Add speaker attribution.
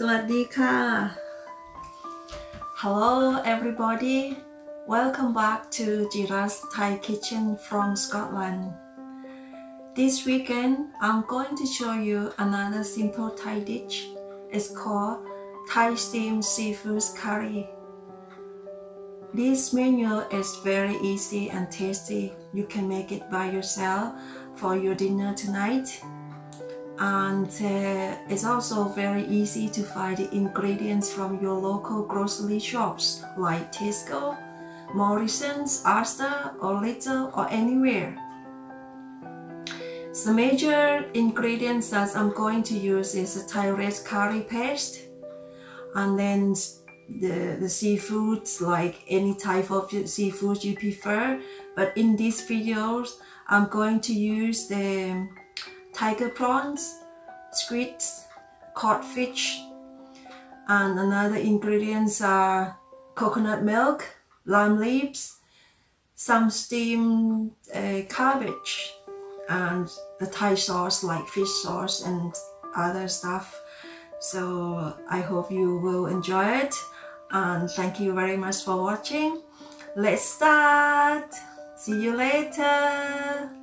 Speaker 1: สวัสดีค่ะ Hello everybody welcome back to Jiras Thai kitchen from Scotland This weekend I'm going to show you another simple Thai dish It's called Thai steamed seafood curry this menu is very easy and tasty. You can make it by yourself for your dinner tonight and uh, it's also very easy to find the ingredients from your local grocery shops like Tesco, Morrison's, Asda or Lidl or anywhere. The major ingredients that I'm going to use is a Thai red curry paste and then the, the seafoods like any type of seafood you prefer but in these videos I'm going to use the tiger prawns, squids, codfish, and another ingredients are coconut milk, lime leaves, some steamed uh, cabbage, and the Thai sauce like fish sauce and other stuff. So I hope you will enjoy it and thank you very much for watching. Let's start. See you later.